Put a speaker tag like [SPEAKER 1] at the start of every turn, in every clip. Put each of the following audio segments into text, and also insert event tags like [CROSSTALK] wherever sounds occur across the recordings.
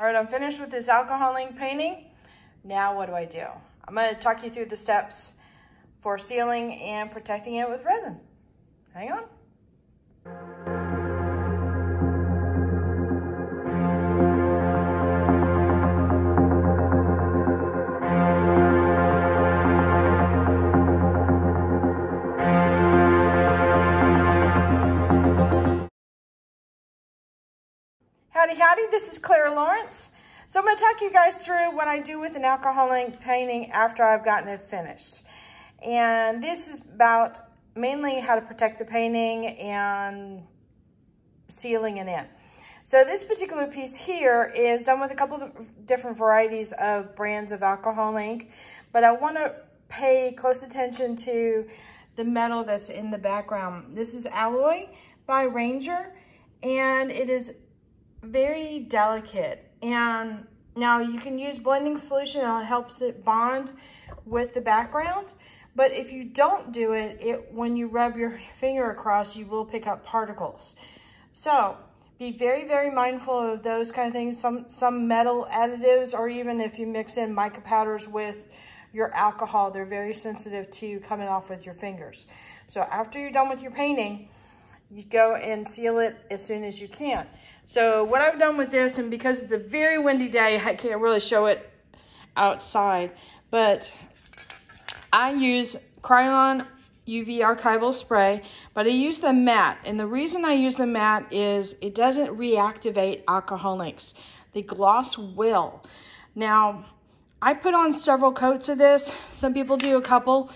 [SPEAKER 1] All right, I'm finished with this alcohol ink painting. Now what do I do? I'm gonna talk you through the steps for sealing and protecting it with resin. Hang on. Howdy, howdy, this is Clara Lawrence. So I'm gonna talk you guys through what I do with an alcohol ink painting after I've gotten it finished. And this is about mainly how to protect the painting and sealing it in. So this particular piece here is done with a couple different varieties of brands of alcohol ink, but I wanna pay close attention to the metal that's in the background. This is Alloy by Ranger, and it is very delicate. And now you can use blending solution, it helps it bond with the background. But if you don't do it, it when you rub your finger across, you will pick up particles. So be very, very mindful of those kind of things. Some, some metal additives, or even if you mix in mica powders with your alcohol, they're very sensitive to coming off with your fingers. So after you're done with your painting, you go and seal it as soon as you can. So what I've done with this, and because it's a very windy day, I can't really show it outside, but I use Krylon UV archival spray, but I use the matte. And the reason I use the matte is it doesn't reactivate alcohol inks. The gloss will. Now, I put on several coats of this. Some people do a couple.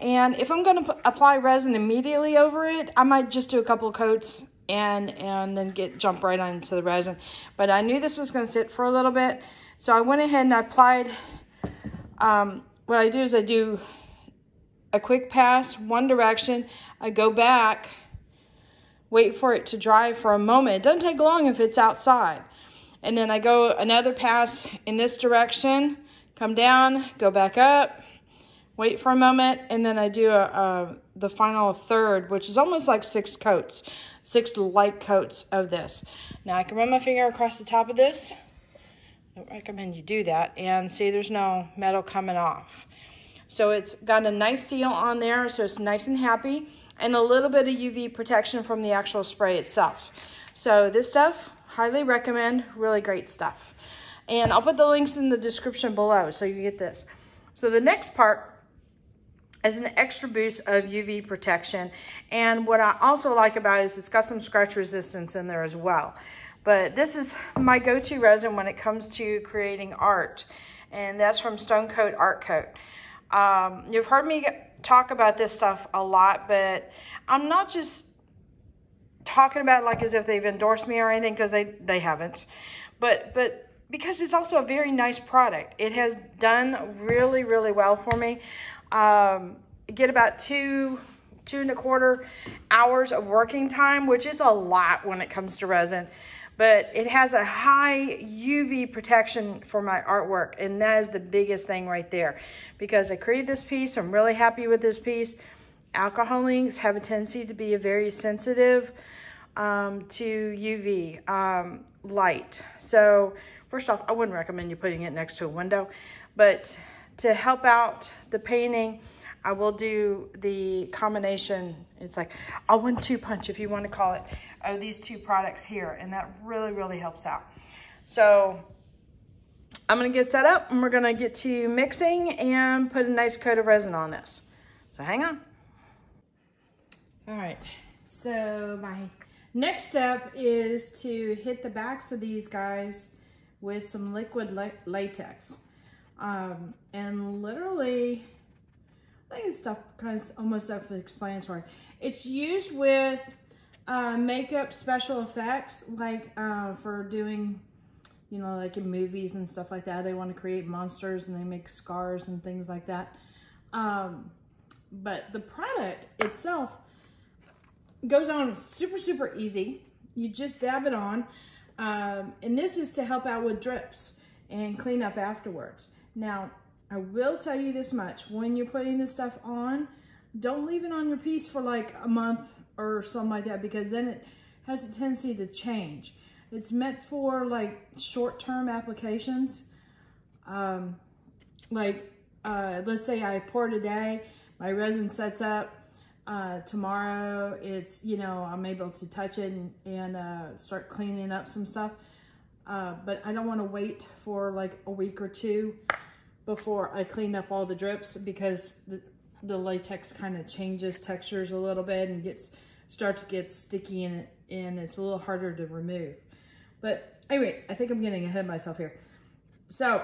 [SPEAKER 1] And if I'm going to apply resin immediately over it, I might just do a couple coats and and then get jump right onto the resin. But I knew this was going to sit for a little bit, so I went ahead and I applied. Um, what I do is I do a quick pass one direction. I go back, wait for it to dry for a moment. It doesn't take long if it's outside. And then I go another pass in this direction, come down, go back up, wait for a moment, and then I do a, a, the final third, which is almost like six coats, six light coats of this. Now I can run my finger across the top of this. I recommend you do that. And see, there's no metal coming off. So it's got a nice seal on there, so it's nice and happy, and a little bit of UV protection from the actual spray itself. So this stuff, highly recommend, really great stuff. And I'll put the links in the description below so you get this. So the next part as an extra boost of UV protection. And what I also like about it is it's got some scratch resistance in there as well. But this is my go-to resin when it comes to creating art. And that's from Stone Coat Art Coat. Um, you've heard me talk about this stuff a lot, but I'm not just talking about like as if they've endorsed me or anything because they, they haven't. But, but because it's also a very nice product. It has done really, really well for me um, get about two, two and a quarter hours of working time, which is a lot when it comes to resin. But it has a high UV protection for my artwork, and that is the biggest thing right there. Because I created this piece, I'm really happy with this piece. Alcohol inks have a tendency to be very sensitive um, to UV um, light. So first off, I wouldn't recommend you putting it next to a window, but to help out the painting, I will do the combination. It's like a one-two punch, if you want to call it, of these two products here. And that really, really helps out. So I'm going to get set up and we're going to get to mixing and put a nice coat of resin on this. So hang on. All right. So my next step is to hit the backs of these guys with some liquid latex. Um, and literally, I think this stuff kind of almost self-explanatory. It's used with uh, makeup special effects, like uh, for doing, you know, like in movies and stuff like that. They want to create monsters and they make scars and things like that. Um, but the product itself goes on super, super easy. You just dab it on. Um, and this is to help out with drips and clean up afterwards. Now, I will tell you this much. When you're putting this stuff on, don't leave it on your piece for like a month or something like that because then it has a tendency to change. It's meant for like short-term applications. Um, like, uh, let's say I pour today, my resin sets up, uh, tomorrow it's, you know, I'm able to touch it and, and uh, start cleaning up some stuff. Uh, but I don't want to wait for like a week or two before I clean up all the drips because the, the latex kind of changes textures a little bit and gets start to get sticky and, and it's a little harder to remove. But anyway, I think I'm getting ahead of myself here. So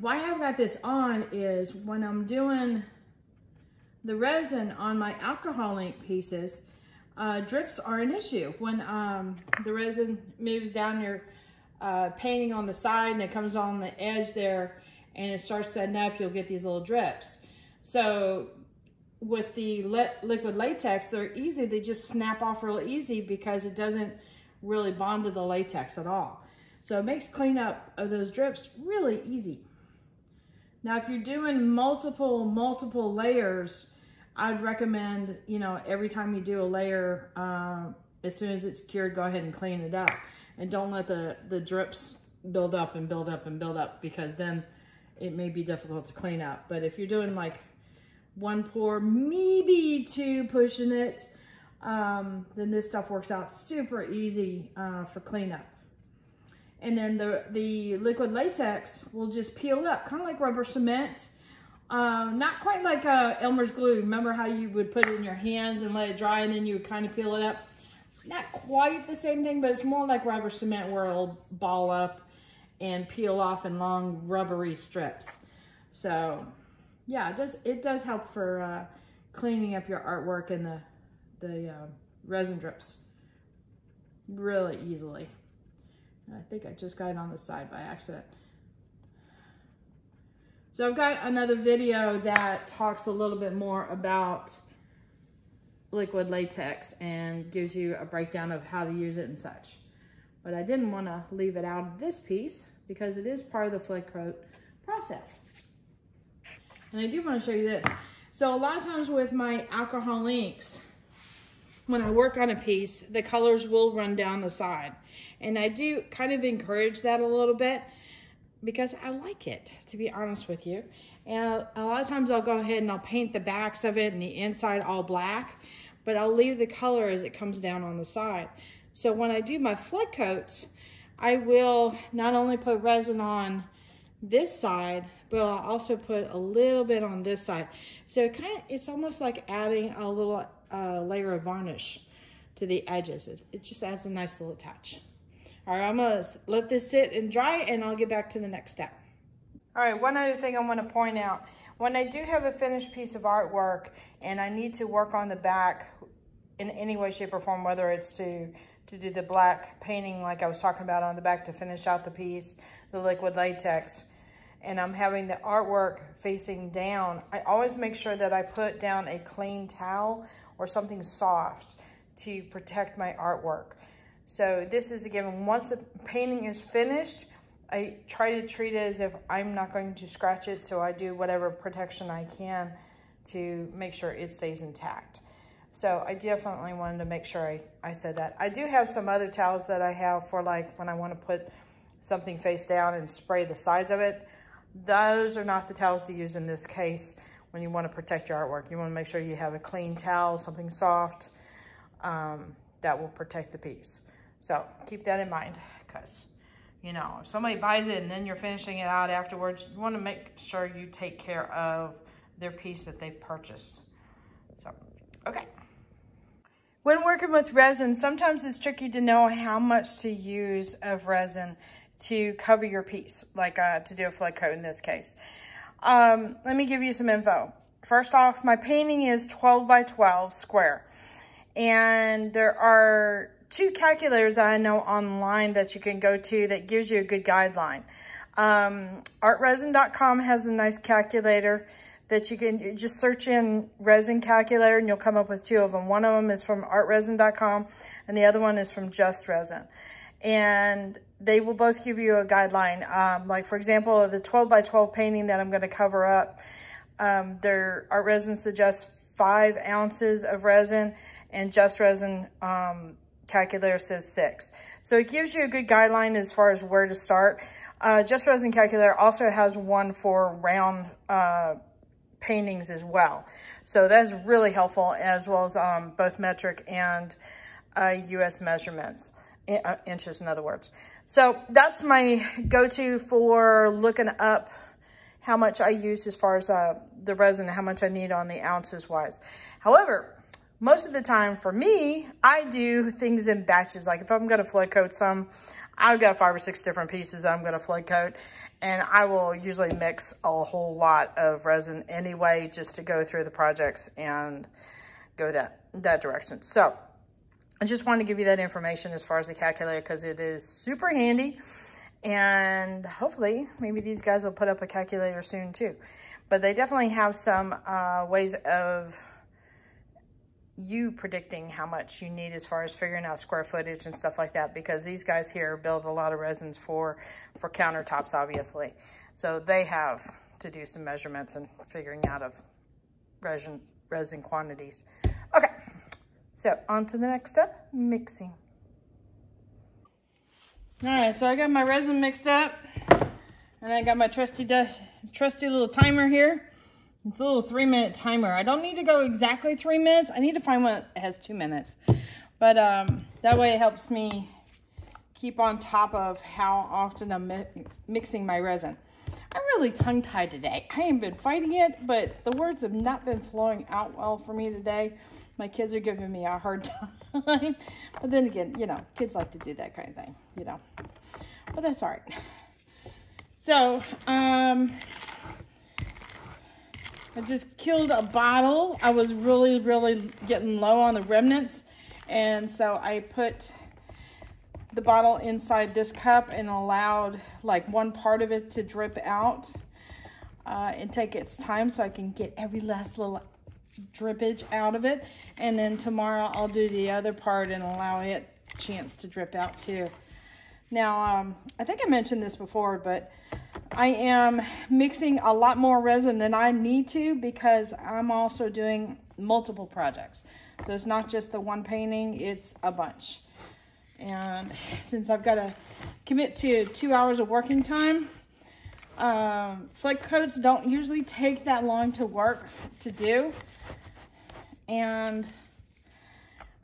[SPEAKER 1] why I've got this on is when I'm doing the resin on my alcohol ink pieces, uh, drips are an issue. When um, the resin moves down your uh, painting on the side and it comes on the edge there and it starts setting up, you'll get these little drips. So with the liquid latex, they're easy. They just snap off real easy because it doesn't really bond to the latex at all. So it makes cleanup of those drips really easy. Now, if you're doing multiple, multiple layers, I'd recommend, you know, every time you do a layer, uh, as soon as it's cured, go ahead and clean it up. And don't let the, the drips build up and build up and build up because then it may be difficult to clean up. But if you're doing like one pour, maybe two pushing it, um, then this stuff works out super easy uh, for cleanup. And then the, the liquid latex will just peel up, kind of like rubber cement. Um, not quite like uh, Elmer's glue. Remember how you would put it in your hands and let it dry and then you would kind of peel it up? Not quite the same thing, but it's more like rubber cement where it'll ball up and peel off in long rubbery strips. So yeah, it does, it does help for uh, cleaning up your artwork and the, the uh, resin drips really easily. I think I just got it on the side by accident. So I've got another video that talks a little bit more about liquid latex and gives you a breakdown of how to use it and such. But I didn't want to leave it out of this piece because it is part of the flake coat process. And I do want to show you this. So a lot of times with my alcohol inks, when I work on a piece, the colors will run down the side. And I do kind of encourage that a little bit because I like it, to be honest with you. And a lot of times I'll go ahead and I'll paint the backs of it and the inside all black, but I'll leave the color as it comes down on the side. So when I do my flood coats, I will not only put resin on this side, but I'll also put a little bit on this side. So it kind of, it's almost like adding a little uh, layer of varnish to the edges. It, it just adds a nice little touch. All right, I'm gonna let this sit and dry and I'll get back to the next step. All right, one other thing I wanna point out. When I do have a finished piece of artwork and I need to work on the back in any way, shape, or form, whether it's to, to do the black painting like I was talking about on the back to finish out the piece, the liquid latex, and I'm having the artwork facing down, I always make sure that I put down a clean towel or something soft to protect my artwork. So this is again, once the painting is finished, I try to treat it as if I'm not going to scratch it. So I do whatever protection I can to make sure it stays intact. So I definitely wanted to make sure I, I said that. I do have some other towels that I have for like when I want to put something face down and spray the sides of it. Those are not the towels to use in this case when you want to protect your artwork. You want to make sure you have a clean towel, something soft um, that will protect the piece. So keep that in mind because, you know, if somebody buys it and then you're finishing it out afterwards, you want to make sure you take care of their piece that they purchased. So, okay. When working with resin, sometimes it's tricky to know how much to use of resin to cover your piece, like uh, to do a flood coat in this case. Um, let me give you some info. First off, my painting is 12 by 12 square. And there are two calculators that I know online that you can go to that gives you a good guideline. Um, artresin.com has a nice calculator that you can just search in resin calculator and you'll come up with two of them. One of them is from artresin.com and the other one is from Just Resin. And they will both give you a guideline. Um, like for example, the 12 by 12 painting that I'm going to cover up, um, their art resin suggests five ounces of resin and just resin um, calculator says six. So it gives you a good guideline as far as where to start. Uh, Just Resin Calculator also has one for round uh, paintings as well. So that's really helpful as well as um, both metric and uh, US measurements, uh, inches in other words. So that's my go-to for looking up how much I use as far as uh, the resin, how much I need on the ounces wise. However, most of the time for me, I do things in batches. Like if I'm gonna flood coat some, I've got five or six different pieces I'm gonna flood coat and I will usually mix a whole lot of resin anyway, just to go through the projects and go that, that direction. So I just wanted to give you that information as far as the calculator because it is super handy and hopefully maybe these guys will put up a calculator soon too. But they definitely have some uh, ways of you predicting how much you need as far as figuring out square footage and stuff like that because these guys here build a lot of resins for for countertops obviously. So they have to do some measurements and figuring out of resin resin quantities. Okay so on to the next step mixing. All right so i got my resin mixed up and i got my trusty trusty little timer here it's a little three minute timer. I don't need to go exactly three minutes. I need to find one that has two minutes. But um, that way it helps me keep on top of how often I'm mi mixing my resin. I'm really tongue-tied today. I haven't been fighting it, but the words have not been flowing out well for me today. My kids are giving me a hard [LAUGHS] time. but then again, you know, kids like to do that kind of thing, you know. But that's all right. So, um, I just killed a bottle. I was really, really getting low on the remnants. And so I put the bottle inside this cup and allowed like one part of it to drip out uh, and take its time so I can get every last little drippage out of it. And then tomorrow I'll do the other part and allow it chance to drip out too. Now, um, I think I mentioned this before, but I am mixing a lot more resin than I need to because I'm also doing multiple projects. So it's not just the one painting, it's a bunch. And since I've got to commit to two hours of working time, um, coats don't usually take that long to work to do. And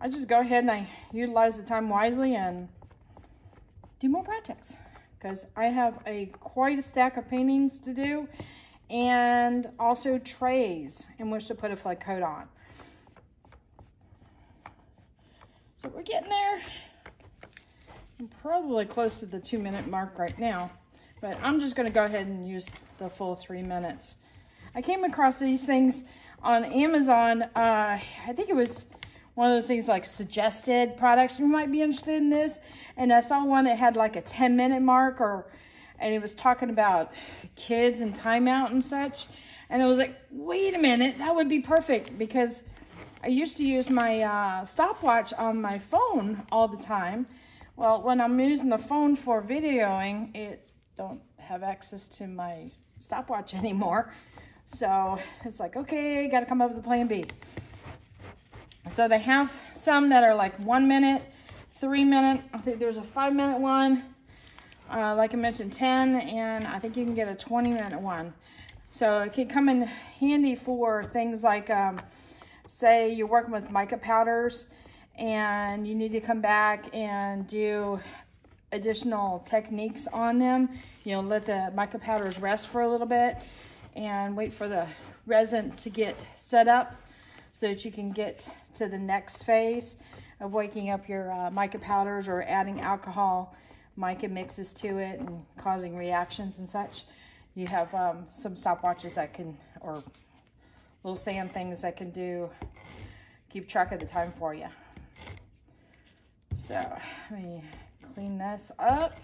[SPEAKER 1] I just go ahead and I utilize the time wisely and do more projects because I have a quite a stack of paintings to do and also trays in which to put a flood coat on. So we're getting there. I'm probably close to the two minute mark right now, but I'm just gonna go ahead and use the full three minutes. I came across these things on Amazon. Uh, I think it was one of those things like suggested products. You might be interested in this. And i saw one that had like a 10 minute mark or and it was talking about kids and timeout and such. And I was like wait a minute. That would be perfect because i used to use my uh, stopwatch on my phone all the time. Well when i'm using the phone for videoing it don't have access to my stopwatch [LAUGHS] anymore. So it's like okay gotta come up with a plan b so they have some that are like one minute, three minute. I think there's a five minute one. Uh, like I mentioned, 10, and I think you can get a 20 minute one. So it can come in handy for things like, um, say you're working with mica powders and you need to come back and do additional techniques on them. You know, let the mica powders rest for a little bit and wait for the resin to get set up so that you can get to the next phase of waking up your uh, mica powders or adding alcohol mica mixes to it and causing reactions and such. You have um, some stopwatches that can, or little sand things that can do, keep track of the time for you. So let me clean this up.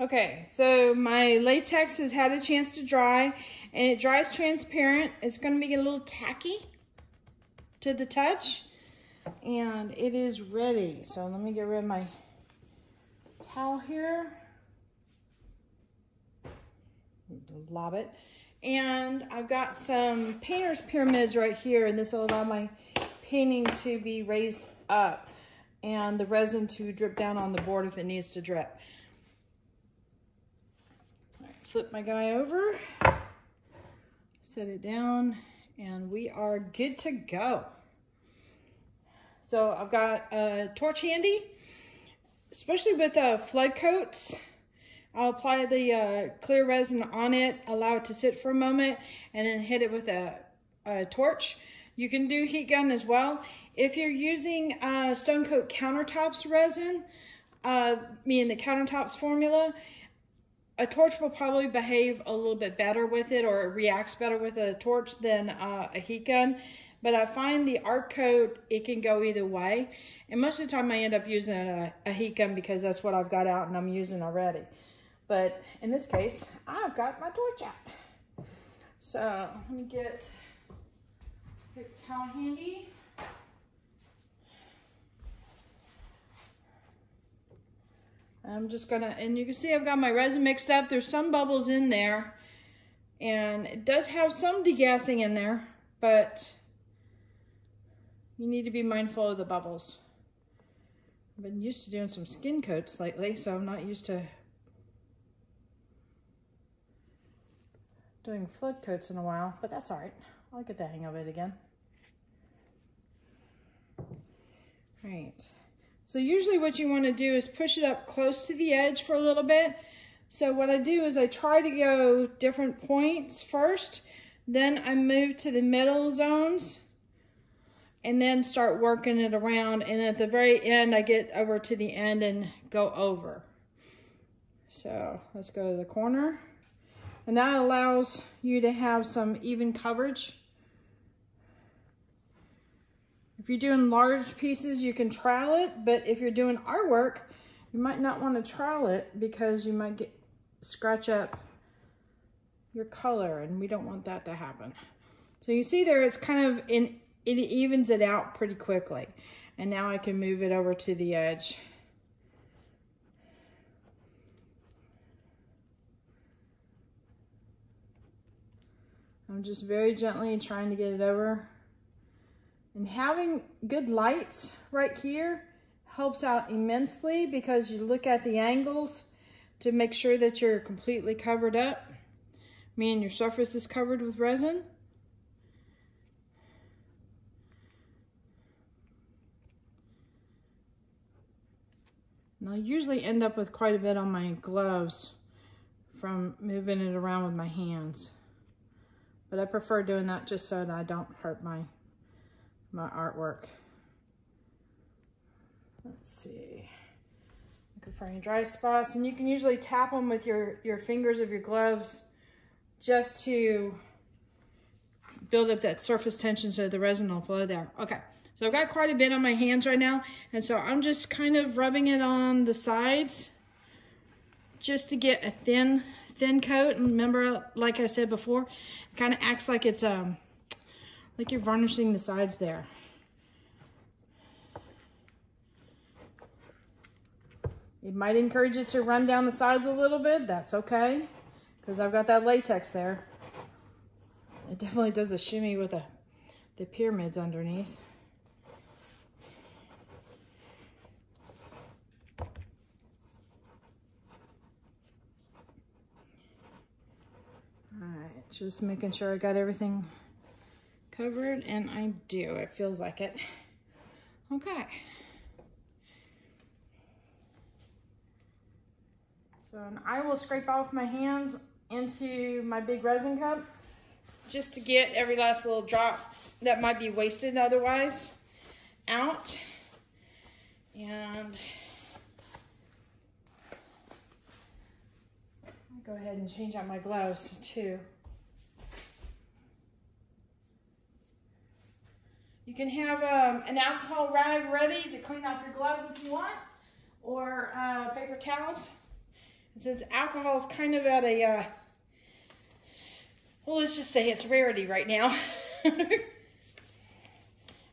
[SPEAKER 1] Okay, so my latex has had a chance to dry and it dries transparent. It's gonna be a little tacky to the touch and it is ready. So let me get rid of my towel here. Lob it. And I've got some painter's pyramids right here, and this will allow my painting to be raised up and the resin to drip down on the board if it needs to drip. Flip my guy over, set it down, and we are good to go. So I've got a torch handy, especially with uh, flood coats. I'll apply the uh, clear resin on it, allow it to sit for a moment, and then hit it with a, a torch. You can do heat gun as well. If you're using uh, Stone Coat Countertops resin, uh, meaning the Countertops formula, a torch will probably behave a little bit better with it or it reacts better with a torch than uh, a heat gun. But I find the art coat, it can go either way. And most of the time I end up using a, a heat gun because that's what I've got out and I'm using already. But in this case, I've got my torch out. So let me get a towel handy. I'm just gonna, and you can see I've got my resin mixed up. There's some bubbles in there and it does have some degassing in there, but you need to be mindful of the bubbles. I've been used to doing some skin coats lately, so I'm not used to doing flood coats in a while, but that's all right. I'll get the hang of it again. All right. So usually what you want to do is push it up close to the edge for a little bit. So what I do is I try to go different points first, then I move to the middle zones, and then start working it around. And at the very end, I get over to the end and go over. So let's go to the corner. And that allows you to have some even coverage if you're doing large pieces, you can trowel it, but if you're doing artwork, you might not want to trowel it because you might get scratch up your color and we don't want that to happen. So you see there, it's kind of in, it evens it out pretty quickly. And now I can move it over to the edge. I'm just very gently trying to get it over. And having good lights right here helps out immensely because you look at the angles to make sure that you're completely covered up, meaning your surface is covered with resin. And I usually end up with quite a bit on my gloves from moving it around with my hands. But I prefer doing that just so that I don't hurt my my artwork. Let's see. Looking for any dry spots. And you can usually tap them with your, your fingers of your gloves just to build up that surface tension so the resin will flow there. Okay, so I've got quite a bit on my hands right now. And so I'm just kind of rubbing it on the sides just to get a thin, thin coat. And remember, like I said before, it kind of acts like it's um, like you're varnishing the sides there. It might encourage it to run down the sides a little bit. That's okay, because I've got that latex there. It definitely does a shimmy with the, the pyramids underneath. All right, just making sure I got everything covered, and I do. It feels like it. Okay. So I will scrape off my hands into my big resin cup just to get every last little drop that might be wasted otherwise out. And go ahead and change out my gloves too. You can have um, an alcohol rag ready to clean off your gloves if you want, or uh, paper towels. And since alcohol is kind of at a, uh, well, let's just say it's rarity right now. [LAUGHS]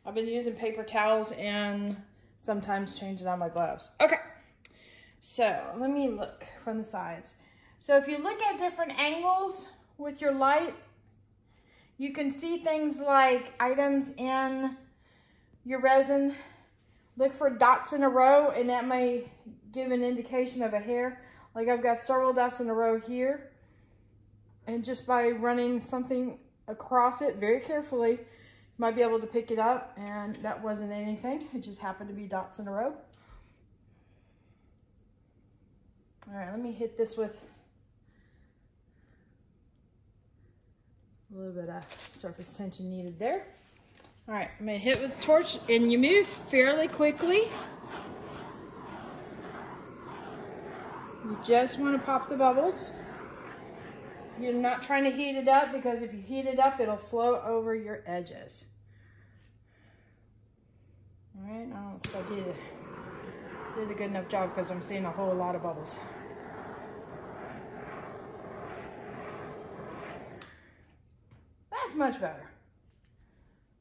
[SPEAKER 1] I've been using paper towels and sometimes changing on my gloves. Okay, so let me look from the sides. So if you look at different angles with your light, you can see things like items in your resin. Look for dots in a row and that may give an indication of a hair. Like I've got several dots in a row here. And just by running something across it very carefully, you might be able to pick it up and that wasn't anything. It just happened to be dots in a row. All right, let me hit this with a little bit of surface tension needed there. All right, I'm gonna hit with the torch and you move fairly quickly. You just wanna pop the bubbles. You're not trying to heat it up because if you heat it up, it'll flow over your edges. All right, I don't I did a good enough job because I'm seeing a whole lot of bubbles. Much better.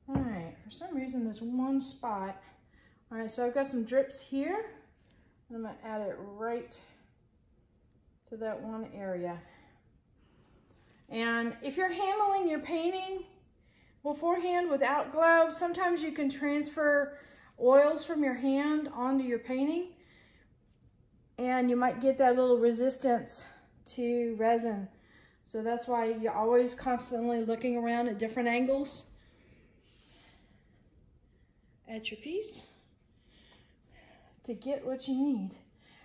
[SPEAKER 1] All right, for some reason this one spot, all right, so I've got some drips here. I'm gonna add it right to that one area. And if you're handling your painting beforehand without gloves, sometimes you can transfer oils from your hand onto your painting and you might get that little resistance to resin. So that's why you're always constantly looking around at different angles at your piece to get what you need.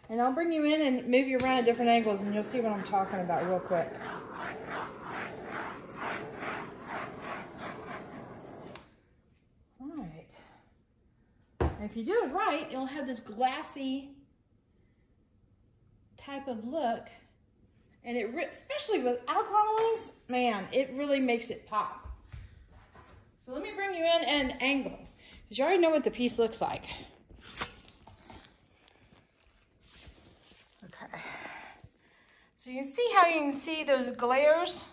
[SPEAKER 1] And I'll bring you in and move you around at different angles and you'll see what I'm talking about real quick. All right. if you do it right, you'll have this glassy type of look. And it, especially with alcohol inks, man, it really makes it pop. So let me bring you in an angle, because you already know what the piece looks like. Okay. So you can see how you can see those glares,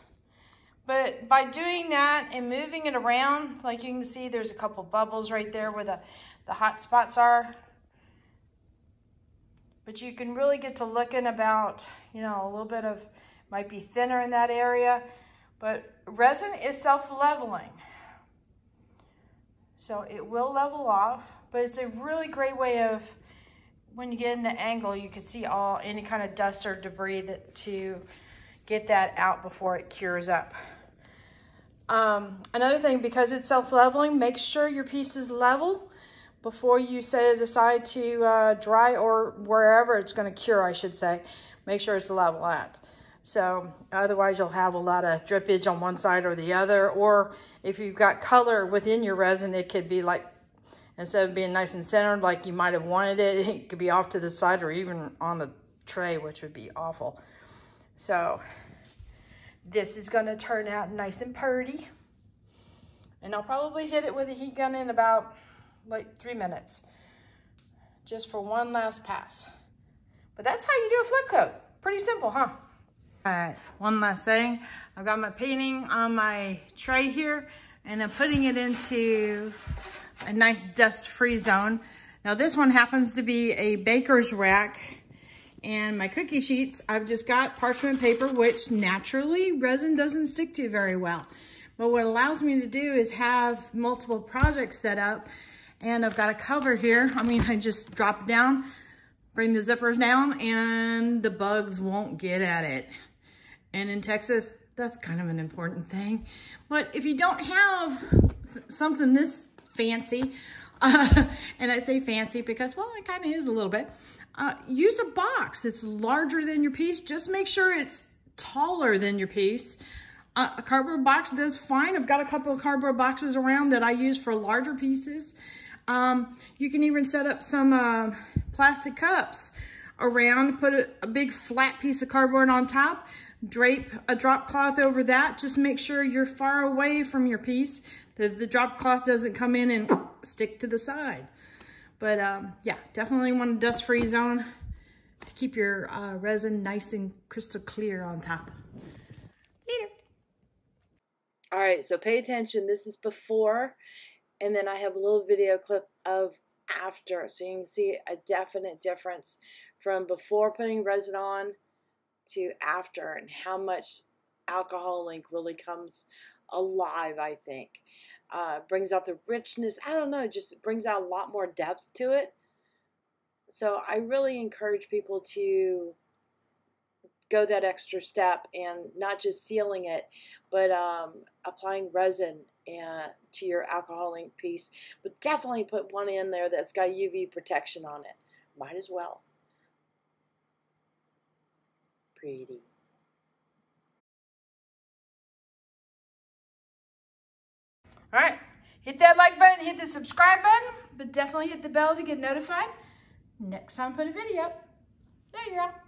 [SPEAKER 1] but by doing that and moving it around, like you can see there's a couple bubbles right there where the, the hot spots are. But you can really get to looking about, you know, a little bit of, might be thinner in that area. But resin is self-leveling. So it will level off, but it's a really great way of, when you get in the angle, you can see all any kind of dust or debris that to get that out before it cures up. Um, another thing, because it's self-leveling, make sure your piece is level before you set it aside to uh, dry or wherever it's going to cure, I should say. Make sure it's level at. So otherwise you'll have a lot of drippage on one side or the other. Or if you've got color within your resin, it could be like, instead of being nice and centered like you might have wanted it, [LAUGHS] it could be off to the side or even on the tray, which would be awful. So this is going to turn out nice and purty. And I'll probably hit it with a heat gun in about like three minutes just for one last pass. But that's how you do a flip coat. Pretty simple, huh? All right, one last thing. I've got my painting on my tray here and I'm putting it into a nice dust-free zone. Now this one happens to be a baker's rack and my cookie sheets, I've just got parchment paper, which naturally resin doesn't stick to very well. But what allows me to do is have multiple projects set up and I've got a cover here. I mean, I just drop it down, bring the zippers down, and the bugs won't get at it. And in Texas, that's kind of an important thing. But if you don't have something this fancy, [LAUGHS] uh, and I say fancy because, well, it kind of is a little bit, uh, use a box that's larger than your piece. Just make sure it's taller than your piece. Uh, a cardboard box does fine. I've got a couple of cardboard boxes around that I use for larger pieces. Um, you can even set up some uh, plastic cups around, put a, a, big flat piece of cardboard on top, drape a drop cloth over that. Just make sure you're far away from your piece, that the drop cloth doesn't come in and stick to the side. But um, yeah, definitely want a dust-free zone to keep your uh, resin nice and crystal clear on top. Later. All right, so pay attention. This is before and then I have a little video clip of after so you can see a definite difference from before putting resin on to after and how much
[SPEAKER 2] alcohol ink really comes alive, I think. Uh, brings out the richness. I don't know, just brings out a lot more depth to it. So I really encourage people to go that extra step and not just sealing it, but um, applying resin and, to your alcohol ink piece. But definitely put one in there that's got UV protection on it. Might as well. Pretty.
[SPEAKER 1] All right, hit that like button, hit the subscribe button, but definitely hit the bell to get notified next time I put a video. There you go.